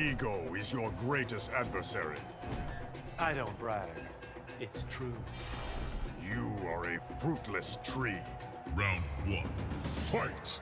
Ego is your greatest adversary. I don't brag. It's true. You are a fruitless tree. Round one, fight!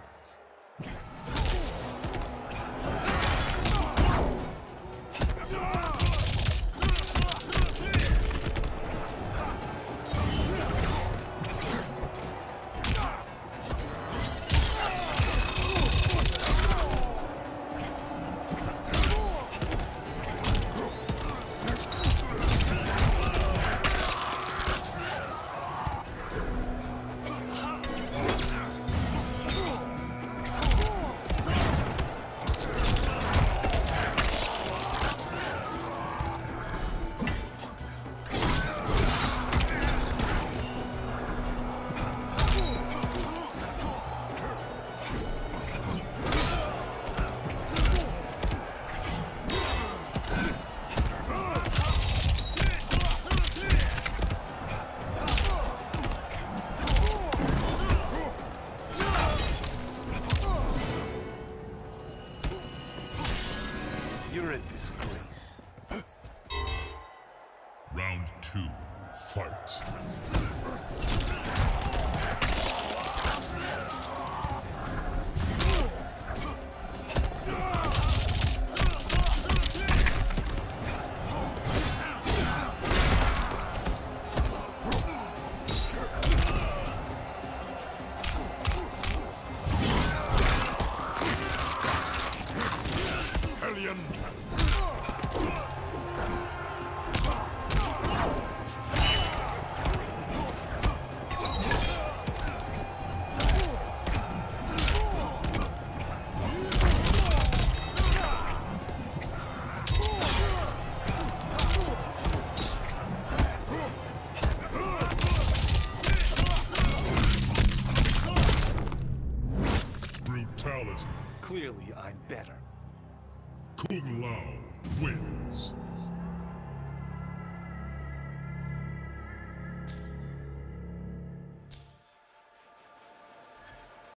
You're a disgrace. Round two, fight! Hellion! Brutality. Clearly, I'm better. Kung Lao wins.